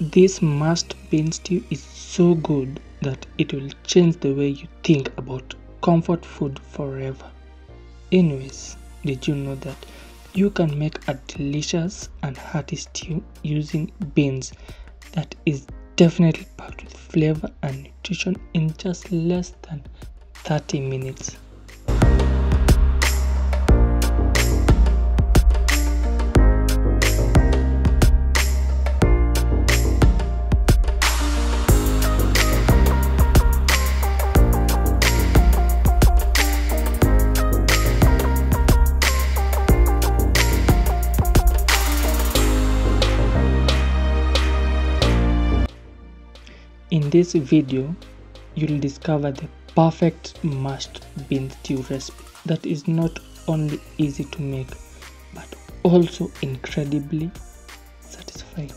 This mashed bean stew is so good that it will change the way you think about comfort food forever. Anyways, did you know that you can make a delicious and hearty stew using beans that is definitely packed with flavor and nutrition in just less than 30 minutes? In this video, you'll discover the perfect mashed bean stew recipe that is not only easy to make but also incredibly satisfying.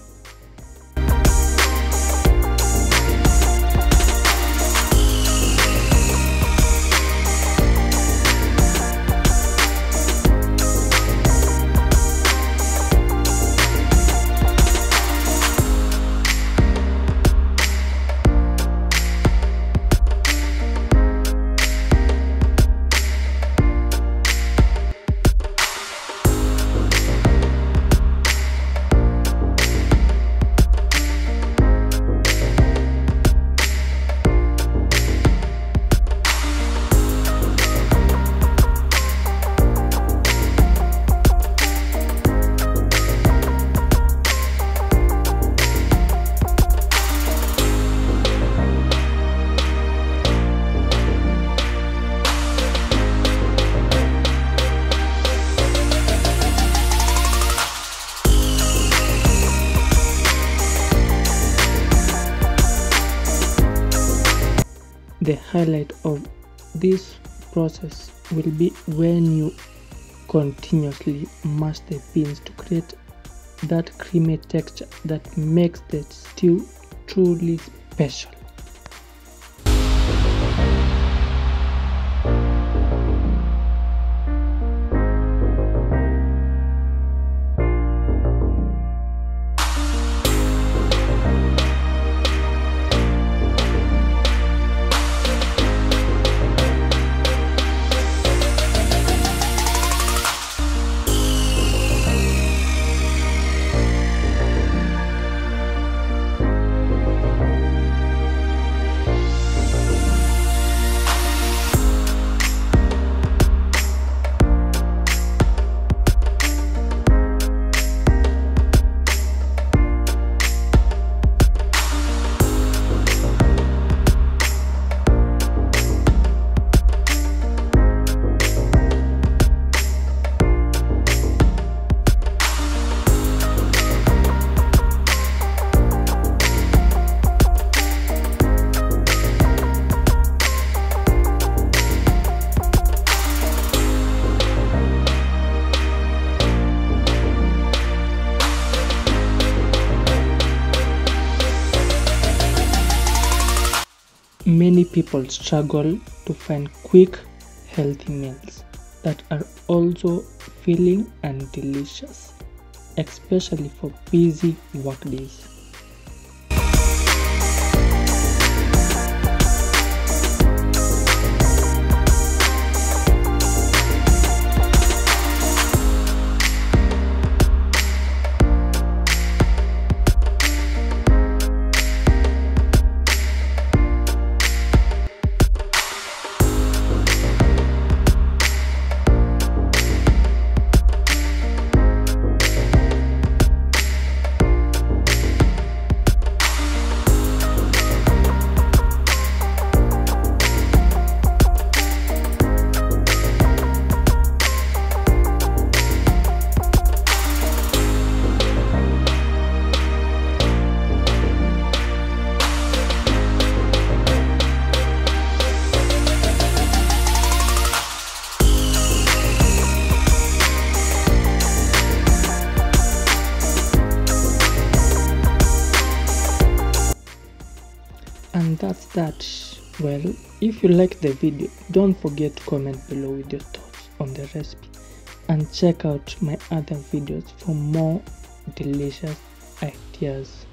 The highlight of this process will be when you continuously mash the beans to create that creamy texture that makes the stew truly special Many people struggle to find quick, healthy meals that are also filling and delicious, especially for busy workdays. And that's that well if you like the video don't forget to comment below with your thoughts on the recipe. And check out my other videos for more delicious ideas